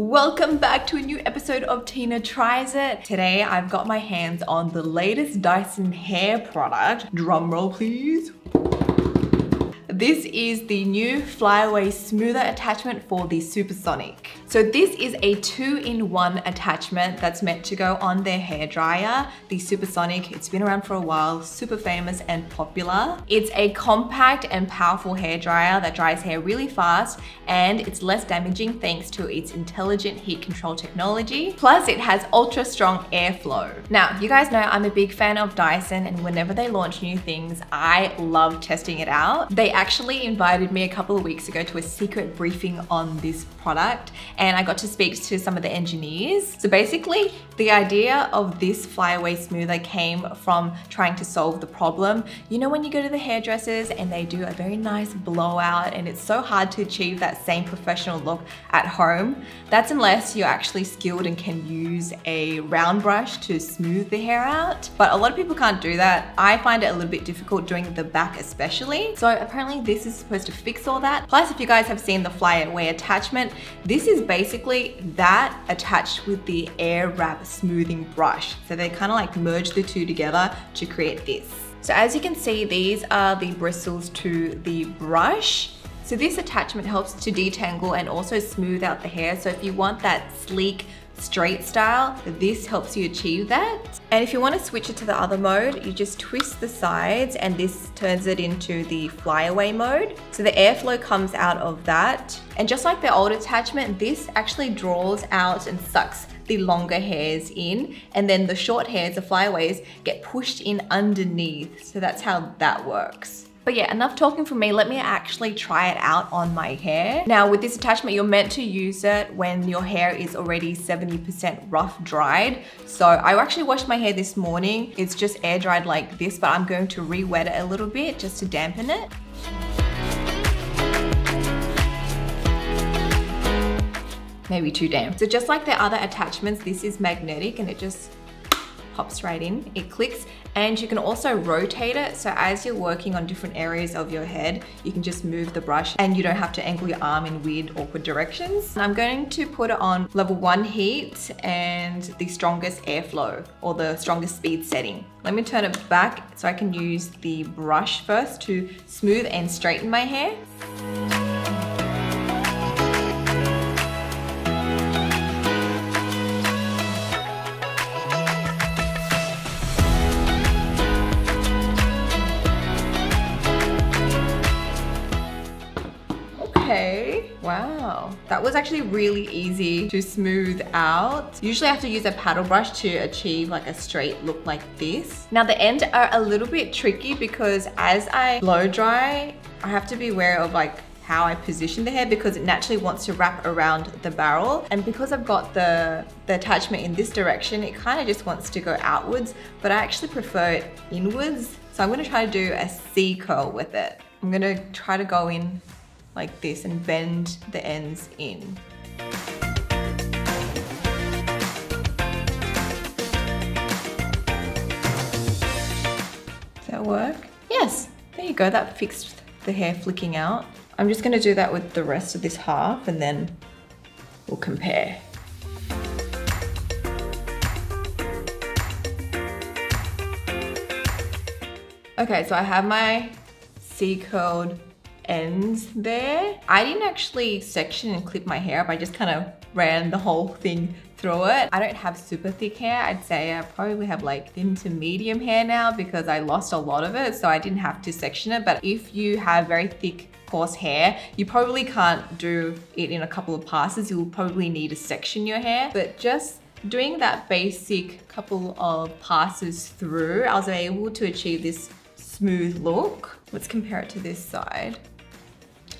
Welcome back to a new episode of Tina Tries It. Today I've got my hands on the latest Dyson hair product. Drum roll please. This is the new Flyaway Smoother attachment for the Supersonic. So this is a two-in-one attachment that's meant to go on their hair dryer. The Supersonic, it's been around for a while, super famous and popular. It's a compact and powerful hair dryer that dries hair really fast and it's less damaging thanks to its intelligent heat control technology. Plus it has ultra strong airflow. Now, you guys know I'm a big fan of Dyson and whenever they launch new things, I love testing it out. They actually invited me a couple of weeks ago to a secret briefing on this product and I got to speak to some of the engineers. So basically, the idea of this flyaway smoother came from trying to solve the problem. You know when you go to the hairdressers and they do a very nice blowout and it's so hard to achieve that same professional look at home? That's unless you're actually skilled and can use a round brush to smooth the hair out. But a lot of people can't do that. I find it a little bit difficult doing the back especially. So apparently this is supposed to fix all that. Plus if you guys have seen the flyaway attachment, this is basically that attached with the Airwrap smoothing brush. So they kind of like merge the two together to create this. So as you can see, these are the bristles to the brush. So this attachment helps to detangle and also smooth out the hair. So if you want that sleek, straight style, this helps you achieve that. And if you want to switch it to the other mode, you just twist the sides and this turns it into the flyaway mode. So the airflow comes out of that. And just like the old attachment, this actually draws out and sucks the longer hairs in and then the short hairs, the flyaways, get pushed in underneath. So that's how that works. But yeah, enough talking from me. Let me actually try it out on my hair. Now with this attachment, you're meant to use it when your hair is already 70% rough dried. So I actually washed my hair this morning. It's just air dried like this, but I'm going to re-wet it a little bit just to dampen it. Maybe too damp. So just like the other attachments, this is magnetic and it just pops right in, it clicks, and you can also rotate it. So as you're working on different areas of your head, you can just move the brush and you don't have to angle your arm in weird, awkward directions. I'm going to put it on level one heat and the strongest airflow or the strongest speed setting. Let me turn it back so I can use the brush first to smooth and straighten my hair. Okay, wow. That was actually really easy to smooth out. Usually I have to use a paddle brush to achieve like a straight look like this. Now the ends are a little bit tricky because as I blow dry, I have to be aware of like how I position the hair because it naturally wants to wrap around the barrel. And because I've got the, the attachment in this direction, it kind of just wants to go outwards, but I actually prefer it inwards. So I'm gonna try to do a C curl with it. I'm gonna try to go in like this and bend the ends in. Does that work? Yes, there you go, that fixed the hair flicking out. I'm just gonna do that with the rest of this half and then we'll compare. Okay, so I have my C-curled ends there. I didn't actually section and clip my hair up. I just kind of ran the whole thing through it. I don't have super thick hair. I'd say I probably have like thin to medium hair now because I lost a lot of it. So I didn't have to section it. But if you have very thick coarse hair, you probably can't do it in a couple of passes. You'll probably need to section your hair. But just doing that basic couple of passes through, I was able to achieve this smooth look. Let's compare it to this side.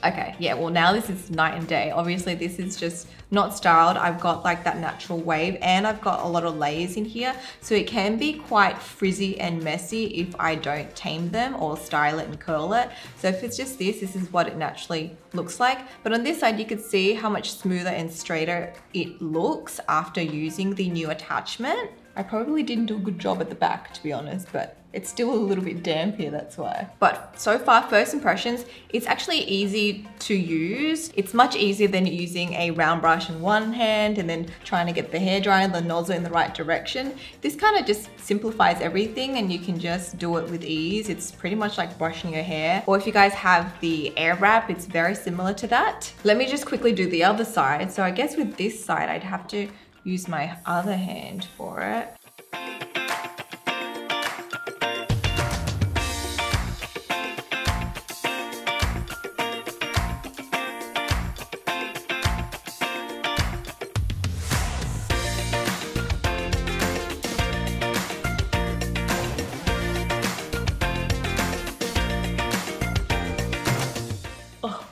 Okay, yeah, well now this is night and day. Obviously this is just not styled. I've got like that natural wave and I've got a lot of layers in here. So it can be quite frizzy and messy if I don't tame them or style it and curl it. So if it's just this, this is what it naturally looks like. But on this side, you can see how much smoother and straighter it looks after using the new attachment. I probably didn't do a good job at the back to be honest, but it's still a little bit damp here, that's why. But so far, first impressions, it's actually easy to use. It's much easier than using a round brush in one hand and then trying to get the hairdryer and the nozzle in the right direction. This kind of just simplifies everything and you can just do it with ease. It's pretty much like brushing your hair. Or if you guys have the Airwrap, it's very similar to that. Let me just quickly do the other side. So I guess with this side, I'd have to use my other hand for it. Oh,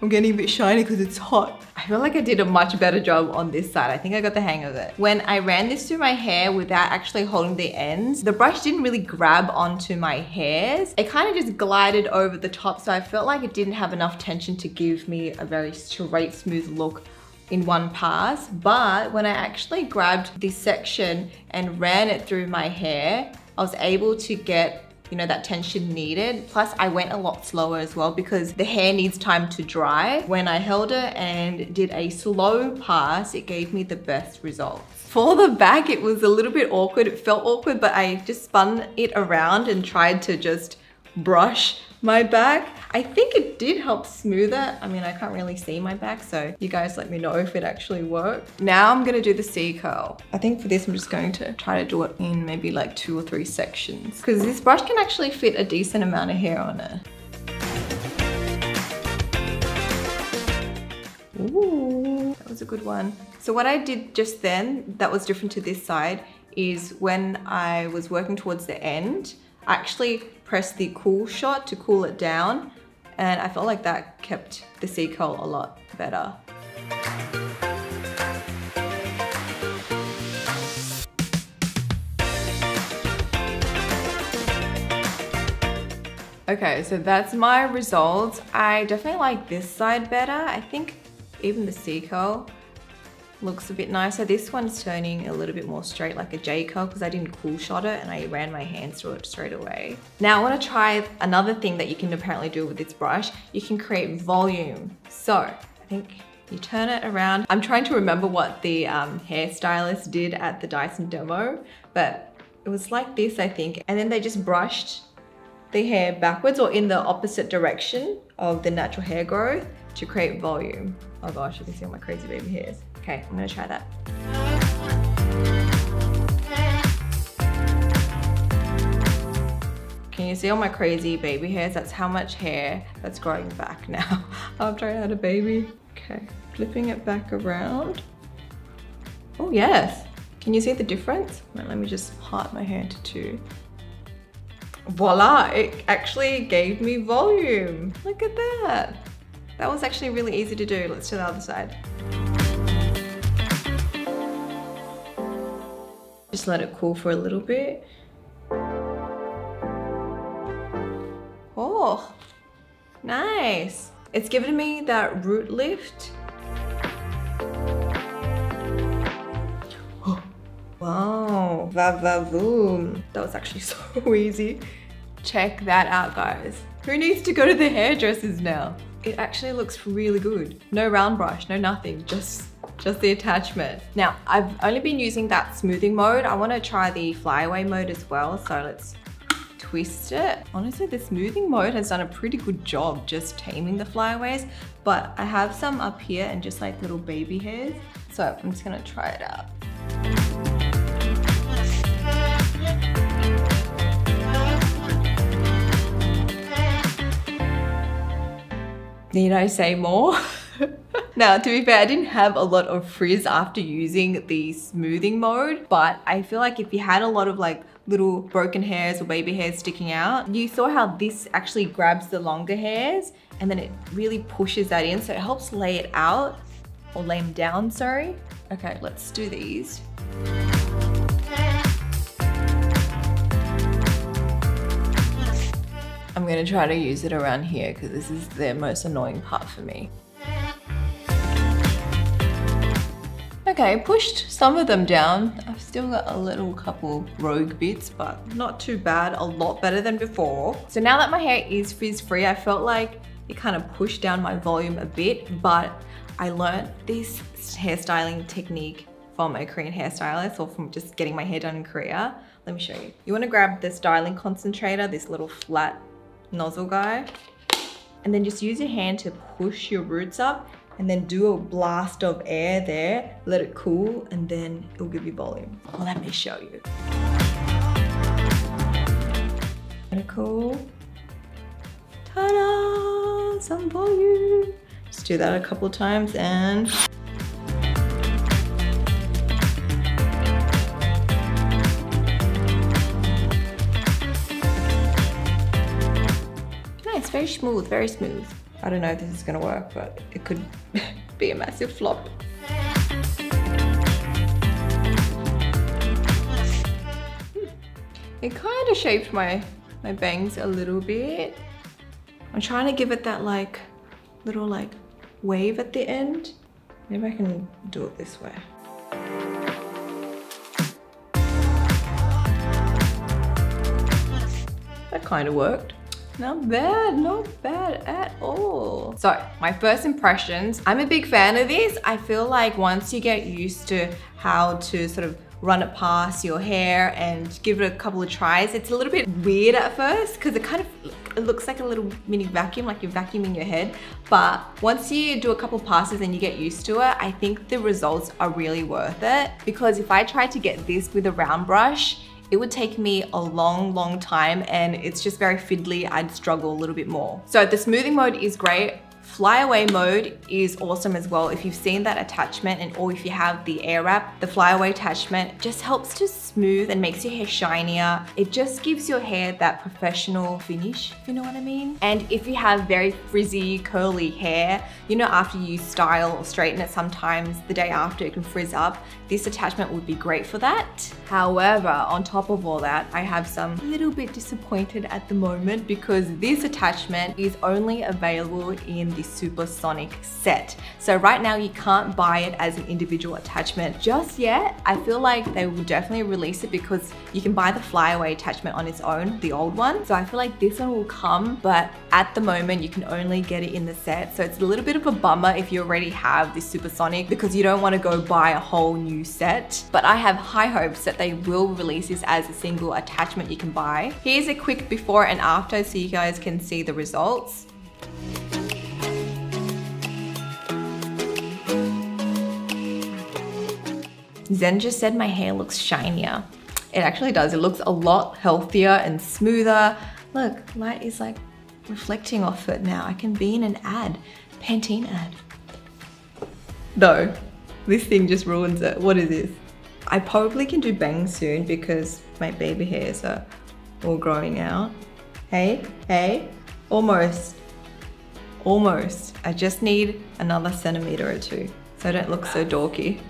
I'm getting a bit shiny because it's hot. I feel like I did a much better job on this side. I think I got the hang of it. When I ran this through my hair without actually holding the ends, the brush didn't really grab onto my hairs. It kind of just glided over the top. So I felt like it didn't have enough tension to give me a very straight, smooth look in one pass. But when I actually grabbed this section and ran it through my hair, I was able to get you know, that tension needed. Plus I went a lot slower as well because the hair needs time to dry. When I held it and did a slow pass, it gave me the best results. For the back, it was a little bit awkward. It felt awkward, but I just spun it around and tried to just brush my back. I think it did help smooth it. I mean, I can't really see my back, so you guys let me know if it actually worked. Now I'm gonna do the C curl. I think for this, I'm just going to try to do it in maybe like two or three sections because this brush can actually fit a decent amount of hair on it. Ooh, that was a good one. So what I did just then that was different to this side is when I was working towards the end, I actually pressed the cool shot to cool it down and I felt like that kept the curl a lot better. Okay, so that's my results. I definitely like this side better. I think even the curl looks a bit nicer. This one's turning a little bit more straight like a J curl because I didn't cool shot it and I ran my hands through it straight away. Now I want to try another thing that you can apparently do with this brush. You can create volume. So I think you turn it around. I'm trying to remember what the um, hairstylist did at the Dyson demo, but it was like this, I think. And then they just brushed the hair backwards or in the opposite direction of the natural hair growth to create volume. Oh gosh, you can see all my crazy baby hairs. Okay, I'm gonna try that. Can you see all my crazy baby hairs? That's how much hair that's growing back now after I had a baby. Okay, flipping it back around. Oh yes, can you see the difference? let me just part my hair into two. Voila, it actually gave me volume. Look at that. That was actually really easy to do. Let's do the other side. Just let it cool for a little bit. Oh, nice. It's given me that root lift. Wow, va va boom. That was actually so easy. Check that out, guys. Who needs to go to the hairdressers now? It actually looks really good. No round brush, no nothing, just just the attachment. Now, I've only been using that smoothing mode. I wanna try the flyaway mode as well. So let's twist it. Honestly, the smoothing mode has done a pretty good job just taming the flyaways, but I have some up here and just like little baby hairs. So I'm just gonna try it out. Need I say more? now, to be fair, I didn't have a lot of frizz after using the smoothing mode, but I feel like if you had a lot of like little broken hairs or baby hairs sticking out, you saw how this actually grabs the longer hairs and then it really pushes that in. So it helps lay it out or lay them down, sorry. Okay, let's do these. I'm gonna try to use it around here because this is the most annoying part for me. Okay, pushed some of them down. I've still got a little couple rogue bits, but not too bad. A lot better than before. So now that my hair is frizz-free, I felt like it kind of pushed down my volume a bit, but I learned this hairstyling technique from a Korean hairstylist or from just getting my hair done in Korea. Let me show you. You wanna grab the styling concentrator, this little flat nozzle guy, and then just use your hand to push your roots up and then do a blast of air there, let it cool, and then it'll give you volume. Let me show you. Let it cool. Ta-da! Some volume. Just do that a couple times and very smooth, very smooth. I don't know if this is gonna work, but it could be a massive flop. Hmm. It kind of shaped my, my bangs a little bit. I'm trying to give it that like little like wave at the end. Maybe I can do it this way. That kind of worked. Not bad, not bad at all. So my first impressions, I'm a big fan of this. I feel like once you get used to how to sort of run it past your hair and give it a couple of tries, it's a little bit weird at first because it kind of it looks like a little mini vacuum, like you're vacuuming your head. But once you do a couple passes and you get used to it, I think the results are really worth it. Because if I tried to get this with a round brush, it would take me a long, long time and it's just very fiddly. I'd struggle a little bit more. So the smoothing mode is great. Flyaway mode is awesome as well. If you've seen that attachment and or if you have the Airwrap, the flyaway attachment just helps to smooth and makes your hair shinier. It just gives your hair that professional finish, if you know what I mean. And if you have very frizzy, curly hair, you know after you style or straighten it sometimes, the day after it can frizz up, this attachment would be great for that. However, on top of all that, I have some little bit disappointed at the moment because this attachment is only available in the Supersonic set. So right now you can't buy it as an individual attachment just yet. I feel like they will definitely release it because you can buy the flyaway attachment on its own, the old one. So I feel like this one will come, but at the moment you can only get it in the set. So it's a little bit of a bummer if you already have this Supersonic because you don't want to go buy a whole new set. But I have high hopes that they will release this as a single attachment you can buy. Here's a quick before and after so you guys can see the results. Zen just said my hair looks shinier. It actually does. It looks a lot healthier and smoother. Look, light is like reflecting off it now. I can be in an ad, Pantene ad. Though, this thing just ruins it. What is this? I probably can do bangs soon because my baby hairs are all growing out. Hey, hey, almost, almost. I just need another centimeter or two so I don't look so dorky.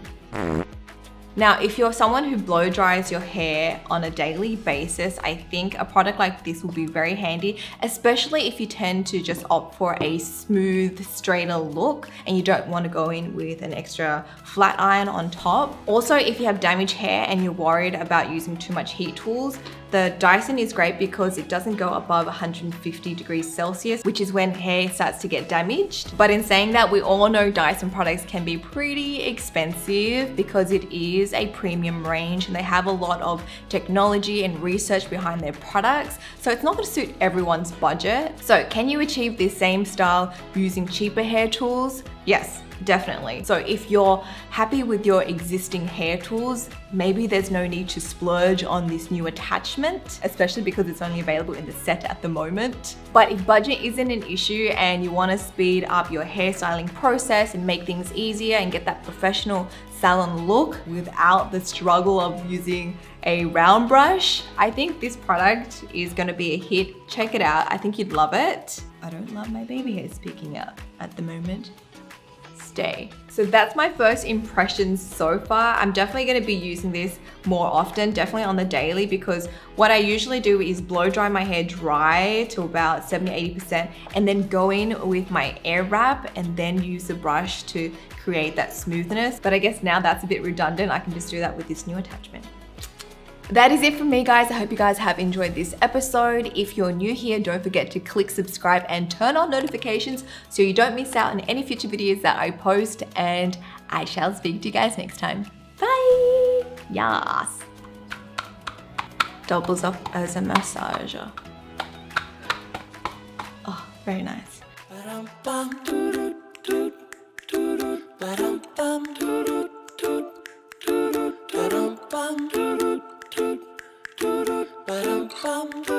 Now, if you're someone who blow dries your hair on a daily basis, I think a product like this will be very handy, especially if you tend to just opt for a smooth, straighter look and you don't want to go in with an extra flat iron on top. Also, if you have damaged hair and you're worried about using too much heat tools, the Dyson is great because it doesn't go above 150 degrees Celsius, which is when hair starts to get damaged. But in saying that, we all know Dyson products can be pretty expensive because it is a premium range and they have a lot of technology and research behind their products. So it's not gonna suit everyone's budget. So can you achieve this same style using cheaper hair tools? Yes, definitely. So if you're happy with your existing hair tools, maybe there's no need to splurge on this new attachment, especially because it's only available in the set at the moment. But if budget isn't an issue and you wanna speed up your hairstyling process and make things easier and get that professional salon look without the struggle of using a round brush, I think this product is gonna be a hit. Check it out, I think you'd love it. I don't love my baby hairs peeking up at the moment day. So that's my first impressions so far. I'm definitely gonna be using this more often, definitely on the daily because what I usually do is blow dry my hair dry to about 70, 80% and then go in with my Airwrap and then use the brush to create that smoothness. But I guess now that's a bit redundant. I can just do that with this new attachment. That is it from me, guys. I hope you guys have enjoyed this episode. If you're new here, don't forget to click subscribe and turn on notifications so you don't miss out on any future videos that I post. And I shall speak to you guys next time. Bye. Yas. Doubles up as a massager. Oh, very nice. Ba-dum-bum, bum, bum.